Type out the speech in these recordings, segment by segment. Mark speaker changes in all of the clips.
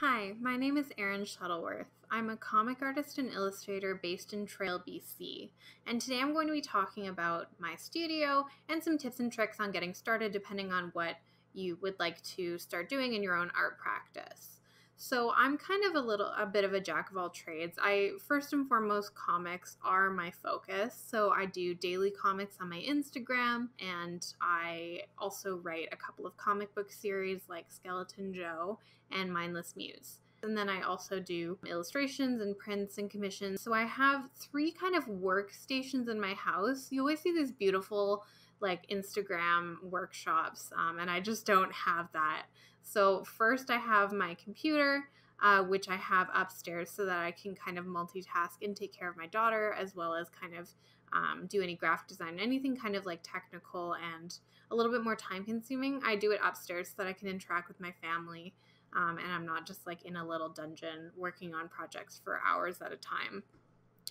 Speaker 1: Hi, my name is Erin Shuttleworth. I'm a comic artist and illustrator based in Trail, BC, and today I'm going to be talking about my studio and some tips and tricks on getting started depending on what you would like to start doing in your own art practice. So I'm kind of a little a bit of a jack of all trades. I first and foremost comics are my focus. So I do daily comics on my Instagram and I also write a couple of comic book series like Skeleton Joe and Mindless Muse. And then I also do illustrations and prints and commissions. So I have three kind of workstations in my house. You always see these beautiful like Instagram workshops, um, and I just don't have that. So, first, I have my computer, uh, which I have upstairs so that I can kind of multitask and take care of my daughter as well as kind of um, do any graphic design, anything kind of like technical and a little bit more time consuming. I do it upstairs so that I can interact with my family um, and I'm not just like in a little dungeon working on projects for hours at a time.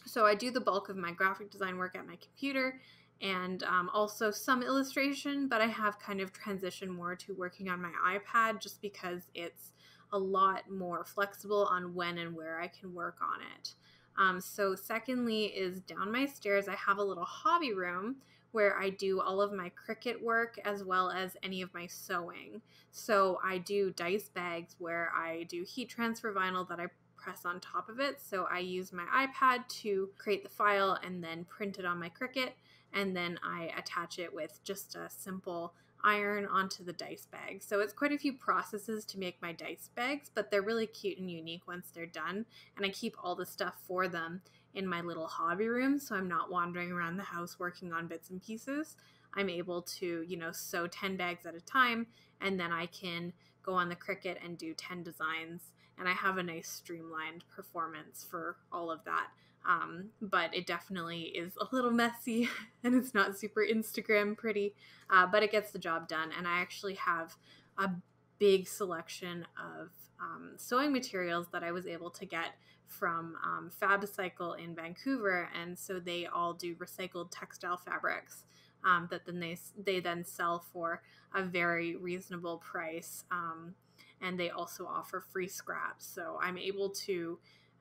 Speaker 1: So, I do the bulk of my graphic design work at my computer and um, also some illustration, but I have kind of transitioned more to working on my iPad just because it's a lot more flexible on when and where I can work on it. Um, so, secondly, is down my stairs, I have a little hobby room where I do all of my Cricut work as well as any of my sewing. So, I do dice bags where I do heat transfer vinyl that I press on top of it. So, I use my iPad to create the file and then print it on my Cricut and then I attach it with just a simple iron onto the dice bag. So it's quite a few processes to make my dice bags, but they're really cute and unique once they're done. And I keep all the stuff for them in my little hobby room, so I'm not wandering around the house working on bits and pieces. I'm able to, you know, sew 10 bags at a time, and then I can go on the Cricut and do 10 designs. And I have a nice streamlined performance for all of that. Um, but it definitely is a little messy and it's not super Instagram pretty, uh, but it gets the job done. And I actually have a big selection of um, sewing materials that I was able to get from um, FabCycle in Vancouver, and so they all do recycled textile fabrics um, that then they they then sell for a very reasonable price, um, and they also offer free scraps. So I'm able to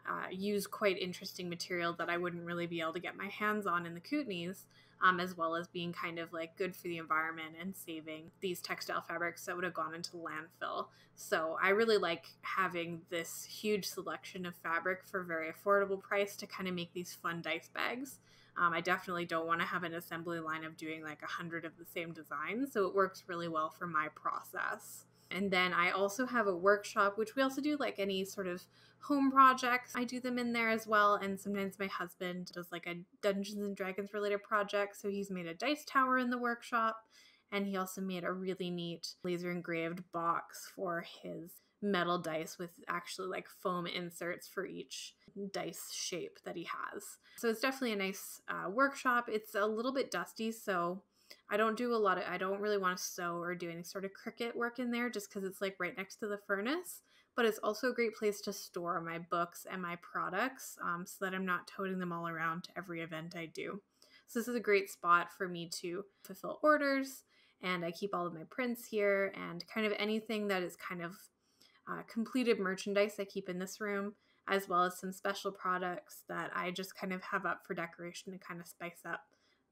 Speaker 1: uh, use quite interesting material that I wouldn't really be able to get my hands on in the Kootenays, um, as well as being kind of like good for the environment and saving these textile fabrics that would have gone into landfill. So I really like having this huge selection of fabric for a very affordable price to kind of make these fun dice bags. Um, I definitely don't want to have an assembly line of doing like a hundred of the same design, so it works really well for my process. And then I also have a workshop, which we also do like any sort of home projects. I do them in there as well. And sometimes my husband does like a Dungeons and Dragons related project. So he's made a dice tower in the workshop. And he also made a really neat laser engraved box for his metal dice with actually like foam inserts for each dice shape that he has. So it's definitely a nice uh, workshop. It's a little bit dusty, so I don't do a lot of, I don't really want to sew or do any sort of Cricut work in there just because it's like right next to the furnace. But it's also a great place to store my books and my products um, so that I'm not toting them all around to every event I do. So this is a great spot for me to fulfill orders and I keep all of my prints here and kind of anything that is kind of uh, completed merchandise I keep in this room as well as some special products that I just kind of have up for decoration to kind of spice up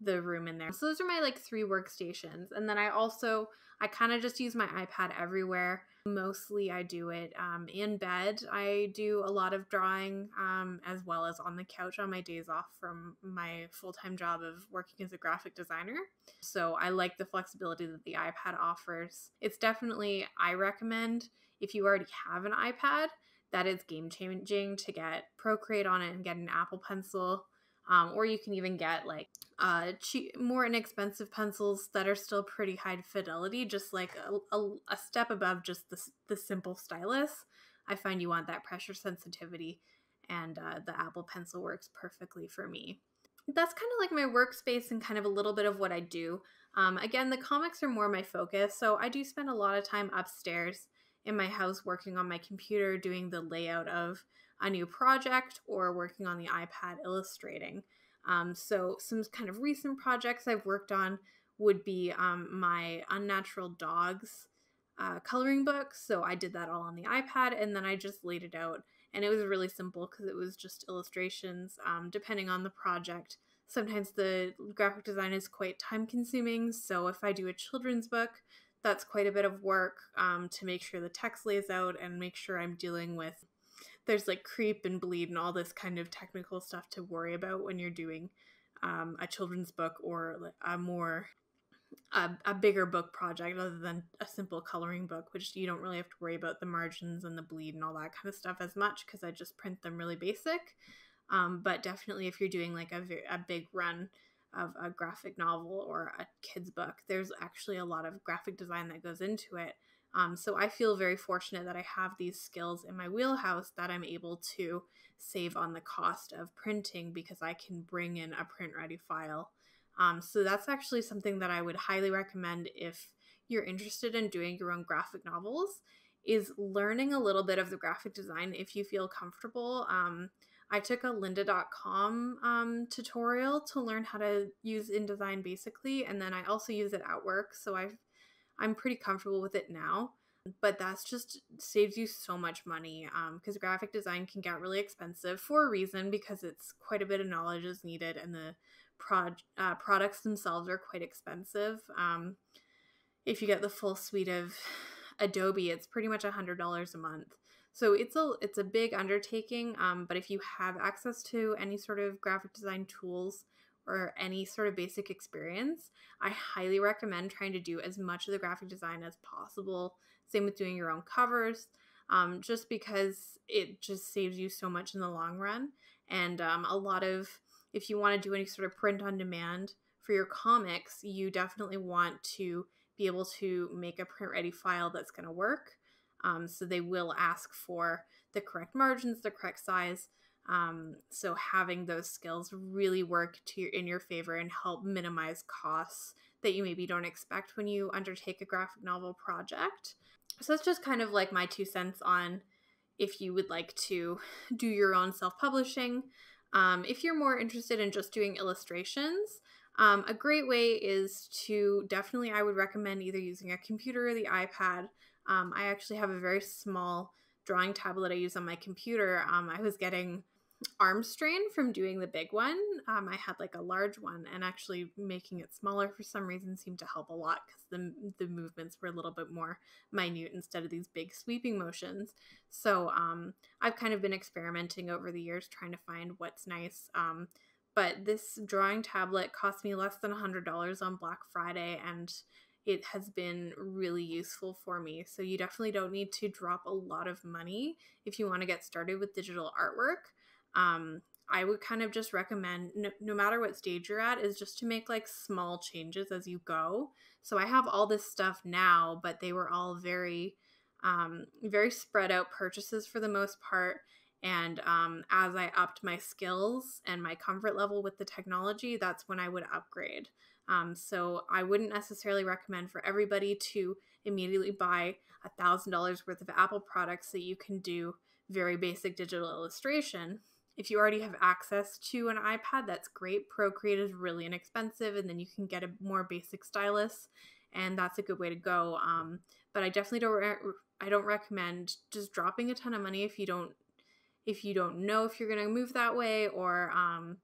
Speaker 1: the room in there. So those are my like three workstations. And then I also I kind of just use my iPad everywhere. Mostly I do it um, in bed. I do a lot of drawing um, as well as on the couch on my days off from my full-time job of working as a graphic designer. So I like the flexibility that the iPad offers. It's definitely I recommend if you already have an iPad that is game changing to get Procreate on it and get an Apple Pencil um, or you can even get like uh, cheap, more inexpensive pencils that are still pretty high fidelity, just like a, a, a step above just the, the simple stylus. I find you want that pressure sensitivity, and uh, the Apple Pencil works perfectly for me. That's kind of like my workspace and kind of a little bit of what I do. Um, again, the comics are more my focus, so I do spend a lot of time upstairs in my house working on my computer, doing the layout of a new project or working on the iPad illustrating. Um, so, some kind of recent projects I've worked on would be um, my Unnatural Dogs uh, coloring book. So I did that all on the iPad and then I just laid it out. And it was really simple because it was just illustrations, um, depending on the project. Sometimes the graphic design is quite time consuming. So if I do a children's book, that's quite a bit of work um, to make sure the text lays out and make sure I'm dealing with there's like creep and bleed and all this kind of technical stuff to worry about when you're doing um, a children's book or a more a, a bigger book project other than a simple coloring book which you don't really have to worry about the margins and the bleed and all that kind of stuff as much because i just print them really basic. Um, but definitely if you're doing like a, a big run of a graphic novel or a kid's book there's actually a lot of graphic design that goes into it um, so I feel very fortunate that I have these skills in my wheelhouse that I'm able to save on the cost of printing because I can bring in a print ready file. Um, so that's actually something that I would highly recommend if you're interested in doing your own graphic novels is learning a little bit of the graphic design if you feel comfortable. Um, I took a lynda.com um, tutorial to learn how to use InDesign basically, and then I also use it at work. So I've I'm pretty comfortable with it now. But that's just saves you so much money because um, graphic design can get really expensive for a reason because it's quite a bit of knowledge is needed and the uh, products themselves are quite expensive. Um, if you get the full suite of Adobe, it's pretty much a hundred dollars a month. So it's a it's a big undertaking. Um, but if you have access to any sort of graphic design tools, or any sort of basic experience, I highly recommend trying to do as much of the graphic design as possible. Same with doing your own covers, um, just because it just saves you so much in the long run. And um, a lot of, if you want to do any sort of print on demand for your comics, you definitely want to be able to make a print ready file that's going to work. Um, so they will ask for the correct margins, the correct size, um, so having those skills really work to your, in your favor and help minimize costs that you maybe don't expect when you undertake a graphic novel project. So that's just kind of like my two cents on if you would like to do your own self-publishing. Um, if you're more interested in just doing illustrations, um, a great way is to definitely, I would recommend either using a computer or the iPad. Um, I actually have a very small drawing tablet I use on my computer. Um, I was getting arm strain from doing the big one. Um, I had like a large one, and actually making it smaller for some reason seemed to help a lot because the the movements were a little bit more minute instead of these big sweeping motions. So um, I've kind of been experimenting over the years trying to find what's nice. Um, but this drawing tablet cost me less than $100 on Black Friday, and it has been really useful for me. So you definitely don't need to drop a lot of money if you want to get started with digital artwork um, I would kind of just recommend, no, no matter what stage you're at, is just to make like small changes as you go. So I have all this stuff now, but they were all very, um, very spread out purchases for the most part. And um, as I upped my skills and my comfort level with the technology, that's when I would upgrade. Um, so I wouldn't necessarily recommend for everybody to immediately buy a thousand dollars worth of Apple products that you can do very basic digital illustration if you already have access to an iPad, that's great. Procreate is really inexpensive, and then you can get a more basic stylus, and that's a good way to go. Um, but I definitely don't. Re- I don't recommend just dropping a ton of money if you don't if you don't know if you're going to move that way or um,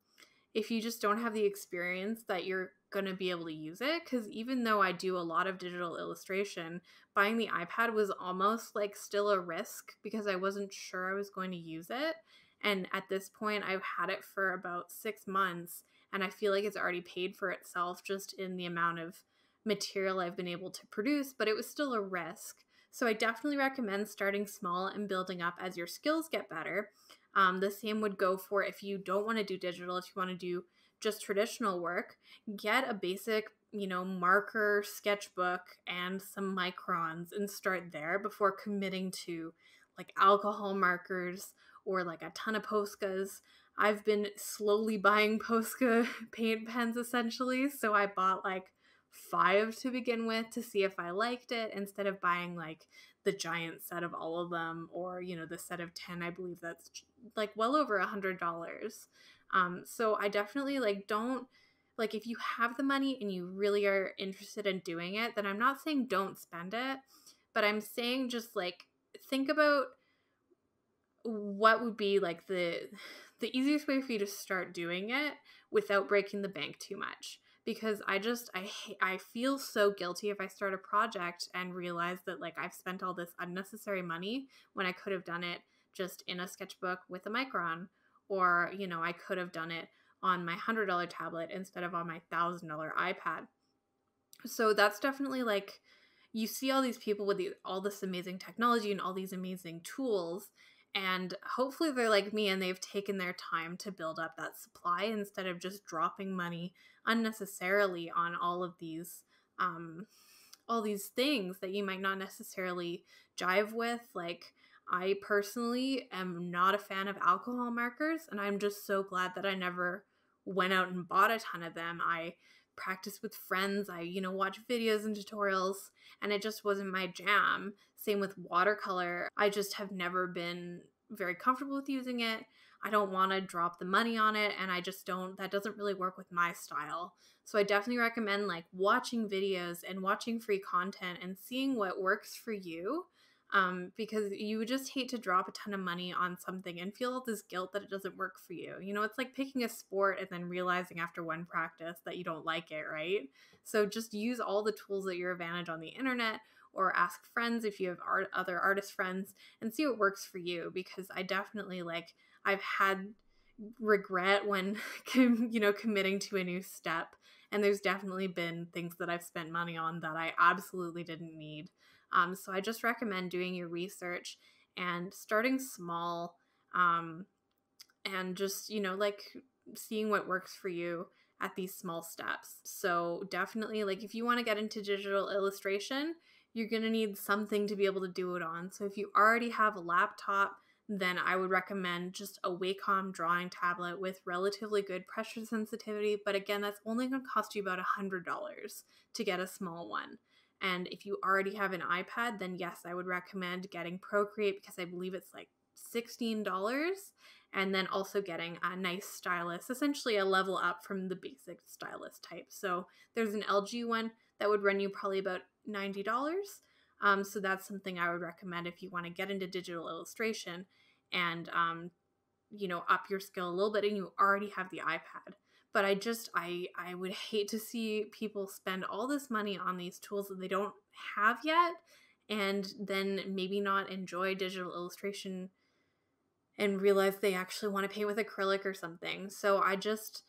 Speaker 1: if you just don't have the experience that you're going to be able to use it because even though i do a lot of digital illustration buying the ipad was almost like still a risk because i wasn't sure i was going to use it and at this point, I've had it for about six months, and I feel like it's already paid for itself just in the amount of material I've been able to produce, but it was still a risk. So I definitely recommend starting small and building up as your skills get better. Um, the same would go for if you don't want to do digital, if you want to do just traditional work, get a basic, you know, marker sketchbook and some microns and start there before committing to like alcohol markers or like a ton of Poscas. I've been slowly buying Posca paint pens essentially. So I bought like five to begin with to see if I liked it instead of buying like the giant set of all of them or, you know, the set of 10. I believe that's like well over a hundred dollars. Um, so I definitely like don't like if you have the money and you really are interested in doing it, then I'm not saying don't spend it but I'm saying just like think about what would be like the the easiest way for you to start doing it without breaking the bank too much. Because I just I I feel so guilty if I start a project and realize that like I've spent all this unnecessary money when I could have done it just in a sketchbook with a micron or you know I could have done it on my $100 tablet instead of on my $1000 iPad. So that's definitely like you see all these people with the, all this amazing technology and all these amazing tools and hopefully they're like me and they've taken their time to build up that supply instead of just dropping money unnecessarily on all of these um, all these things that you might not necessarily jive with like i personally am not a fan of alcohol markers and i'm just so glad that i never went out and bought a ton of them i practice with friends. I, you know, watch videos and tutorials, and it just wasn't my jam. Same with watercolor. I just have never been very comfortable with using it. I don't want to drop the money on it, and I just don't, that doesn't really work with my style. So I definitely recommend like watching videos and watching free content and seeing what works for you um, because you would just hate to drop a ton of money on something and feel this guilt that it doesn't work for you. You know, it's like picking a sport and then realizing after one practice that you don't like it, right? So just use all the tools at your advantage on the internet or ask friends if you have art, other artist friends and see what works for you because I definitely like I've had regret when you know committing to a new step and there's definitely been things that I've spent money on that I absolutely didn't need um, so I just recommend doing your research and starting small um, and just, you know, like seeing what works for you at these small steps. So definitely, like if you want to get into digital illustration, you're going to need something to be able to do it on. So if you already have a laptop, then I would recommend just a Wacom drawing tablet with relatively good pressure sensitivity. But again, that's only going to cost you about $100 to get a small one. And if you already have an iPad, then yes, I would recommend getting Procreate because I believe it's like $16 and then also getting a nice stylus, essentially a level up from the basic stylus type. So there's an LG one that would run you probably about $90. Um, so that's something I would recommend if you want to get into digital illustration and, um, you know, up your skill a little bit and you already have the iPad but i just i i would hate to see people spend all this money on these tools that they don't have yet and then maybe not enjoy digital illustration and realize they actually want to paint with acrylic or something so i just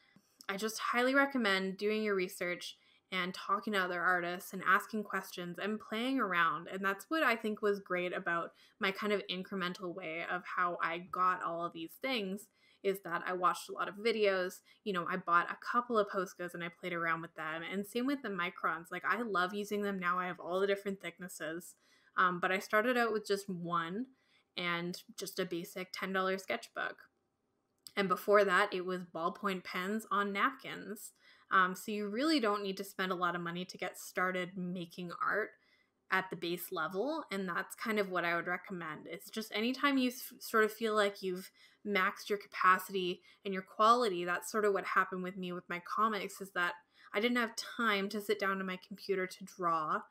Speaker 1: i just highly recommend doing your research and talking to other artists and asking questions and playing around. And that's what I think was great about my kind of incremental way of how I got all of these things is that I watched a lot of videos. You know, I bought a couple of Poscas and I played around with them. And same with the microns. Like, I love using them now. I have all the different thicknesses. Um, but I started out with just one and just a basic $10 sketchbook. And before that, it was ballpoint pens on napkins. Um, so you really don't need to spend a lot of money to get started making art at the base level. And that's kind of what I would recommend. It's just anytime you f- sort of feel like you've maxed your capacity and your quality, that's sort of what happened with me with my comics is that I didn't have time to sit down to my computer to draw.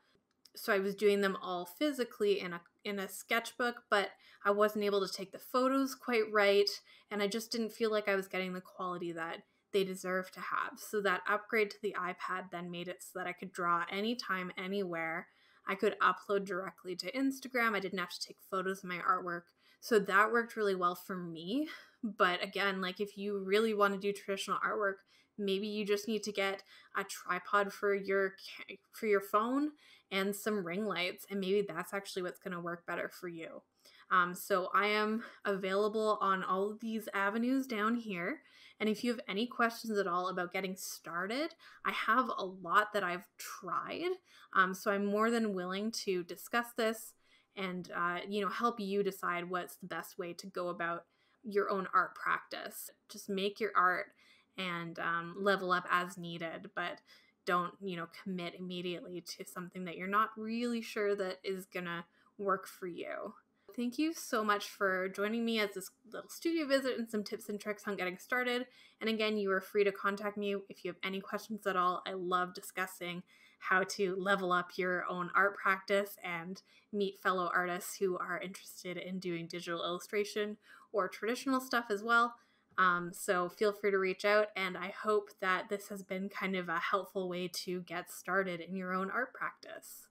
Speaker 1: So I was doing them all physically in a in a sketchbook, but I wasn't able to take the photos quite right, and I just didn't feel like I was getting the quality that they deserve to have. So that upgrade to the iPad then made it so that I could draw anytime, anywhere. I could upload directly to Instagram. I didn't have to take photos of my artwork. So that worked really well for me. But again, like if you really want to do traditional artwork, maybe you just need to get a tripod for your for your phone and some ring lights and maybe that's actually what's going to work better for you. Um, so I am available on all of these avenues down here. And if you have any questions at all about getting started, I have a lot that I've tried. Um, so I'm more than willing to discuss this and uh, you know help you decide what's the best way to go about your own art practice. Just make your art and um, level up as needed, but don't you know commit immediately to something that you're not really sure that is gonna work for you. Thank you so much for joining me as this little studio visit and some tips and tricks on getting started. And again, you are free to contact me if you have any questions at all. I love discussing how to level up your own art practice and meet fellow artists who are interested in doing digital illustration or traditional stuff as well. Um, so feel free to reach out, and I hope that this has been kind of a helpful way to get started in your own art practice.